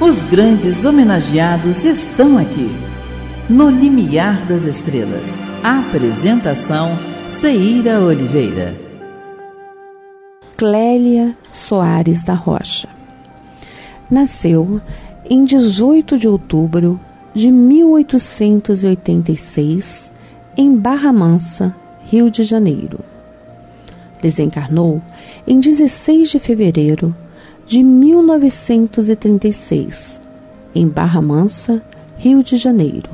Os grandes homenageados estão aqui. No Limiar das Estrelas. Apresentação: Ceira Oliveira. Clélia Soares da Rocha. Nasceu em 18 de outubro de 1886 em Barra Mansa, Rio de Janeiro. Desencarnou em 16 de fevereiro de 1936, em Barra Mansa, Rio de Janeiro.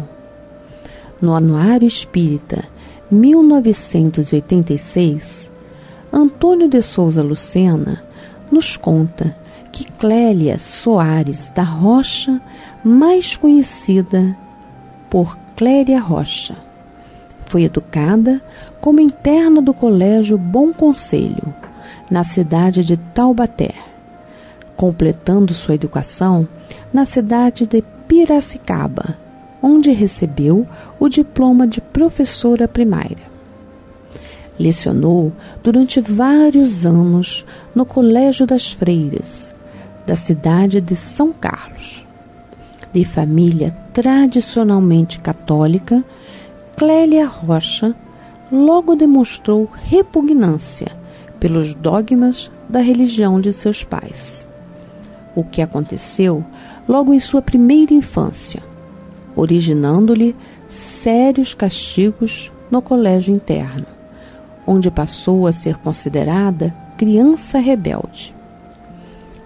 No Anuário Espírita 1986, Antônio de Souza Lucena nos conta que Clélia Soares da Rocha, mais conhecida por Clélia Rocha, foi educada como interna do Colégio Bom Conselho, na cidade de Taubaté completando sua educação na cidade de Piracicaba, onde recebeu o diploma de professora primária. Lecionou durante vários anos no Colégio das Freiras, da cidade de São Carlos. De família tradicionalmente católica, Clélia Rocha logo demonstrou repugnância pelos dogmas da religião de seus pais o que aconteceu logo em sua primeira infância, originando-lhe sérios castigos no colégio interno, onde passou a ser considerada criança rebelde.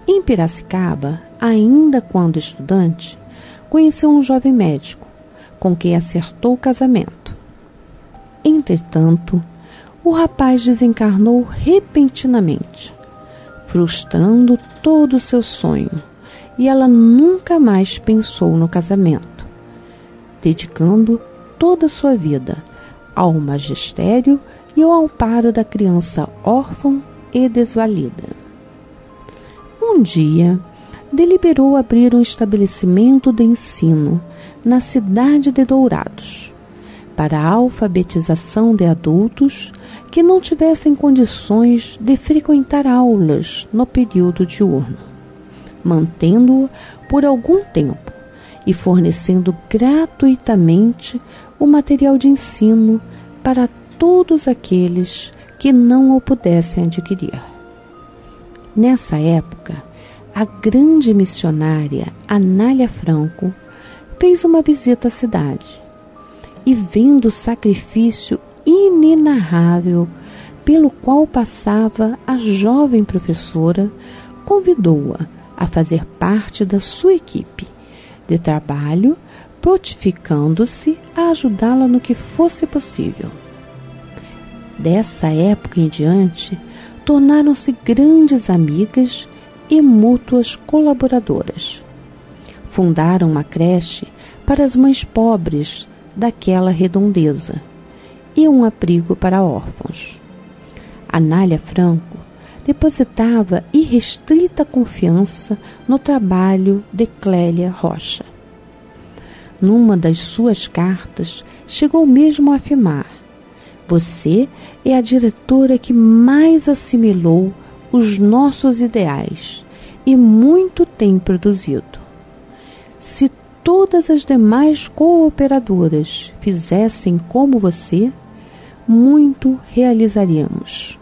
Em Piracicaba, ainda quando estudante, conheceu um jovem médico com quem acertou o casamento. Entretanto, o rapaz desencarnou repentinamente frustrando todo o seu sonho, e ela nunca mais pensou no casamento, dedicando toda a sua vida ao magistério e ao amparo da criança órfã e desvalida. Um dia, deliberou abrir um estabelecimento de ensino na cidade de Dourados para a alfabetização de adultos que não tivessem condições de frequentar aulas no período diurno, mantendo-o por algum tempo e fornecendo gratuitamente o material de ensino para todos aqueles que não o pudessem adquirir. Nessa época, a grande missionária Anália Franco fez uma visita à cidade e vendo o sacrifício inenarrável pelo qual passava a jovem professora, convidou-a a fazer parte da sua equipe de trabalho, prontificando-se a ajudá-la no que fosse possível. Dessa época em diante, tornaram-se grandes amigas e mútuas colaboradoras. Fundaram uma creche para as mães pobres daquela redondeza e um abrigo para órfãos. Anália Franco depositava irrestrita confiança no trabalho de Clélia Rocha. Numa das suas cartas, chegou mesmo a afirmar: Você é a diretora que mais assimilou os nossos ideais e muito tem produzido. Se todas as demais cooperadoras fizessem como você, muito realizaríamos.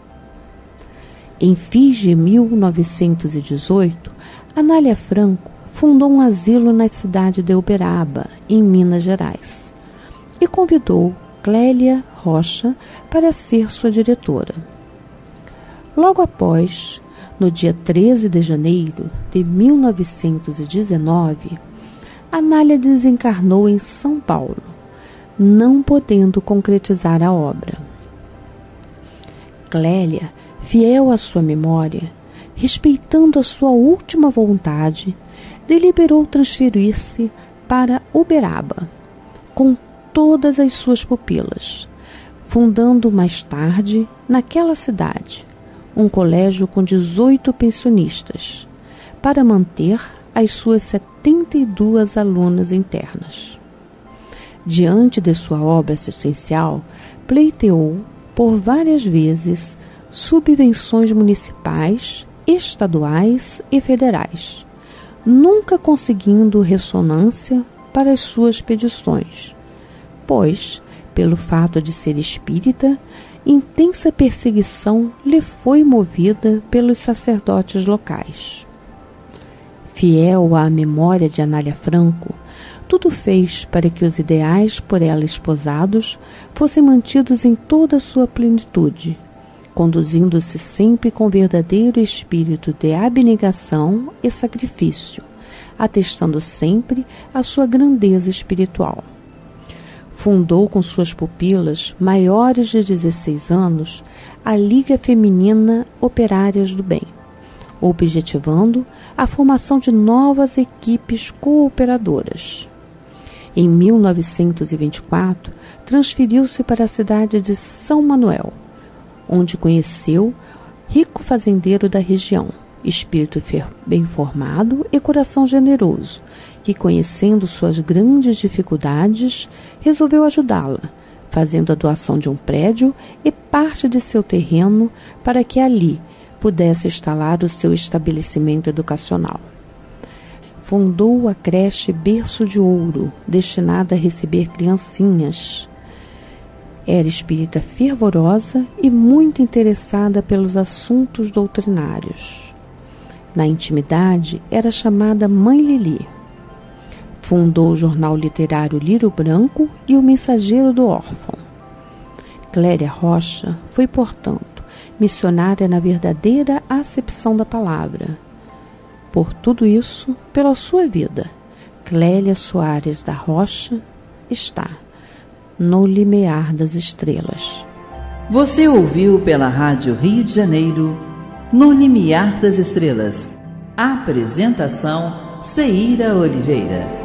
Em fins de 1918, Anália Franco fundou um asilo na cidade de Uberaba, em Minas Gerais, e convidou Clélia Rocha para ser sua diretora. Logo após, no dia 13 de janeiro de 1919, Anália desencarnou em São Paulo, não podendo concretizar a obra. Clélia, fiel à sua memória, respeitando a sua última vontade, deliberou transferir-se para Uberaba, com todas as suas pupilas, fundando mais tarde, naquela cidade, um colégio com 18 pensionistas, para manter as suas 72 alunas internas. Diante de sua obra assistencial, pleiteou por várias vezes subvenções municipais, estaduais e federais, nunca conseguindo ressonância para as suas pedições, pois, pelo fato de ser espírita, intensa perseguição lhe foi movida pelos sacerdotes locais. Fiel à memória de Anália Franco, tudo fez para que os ideais por ela esposados fossem mantidos em toda a sua plenitude, conduzindo-se sempre com verdadeiro espírito de abnegação e sacrifício, atestando sempre a sua grandeza espiritual. Fundou com suas pupilas, maiores de 16 anos, a Liga Feminina Operárias do Bem, objetivando a formação de novas equipes cooperadoras. Em 1924, transferiu-se para a cidade de São Manuel, onde conheceu rico fazendeiro da região, espírito bem formado e coração generoso, que, conhecendo suas grandes dificuldades, resolveu ajudá-la, fazendo a doação de um prédio e parte de seu terreno para que ali pudesse instalar o seu estabelecimento educacional. Fundou a creche Berço de Ouro, destinada a receber criancinhas, era espírita fervorosa e muito interessada pelos assuntos doutrinários. Na intimidade, era chamada Mãe Lili. Fundou o jornal literário Lírio Branco e o Mensageiro do Órfão. Cléria Rocha foi, portanto, missionária na verdadeira acepção da palavra. Por tudo isso, pela sua vida, Clélia Soares da Rocha está no limiar das estrelas. Você ouviu pela Rádio Rio de Janeiro, No Limiar das Estrelas. Apresentação: Ceíra Oliveira.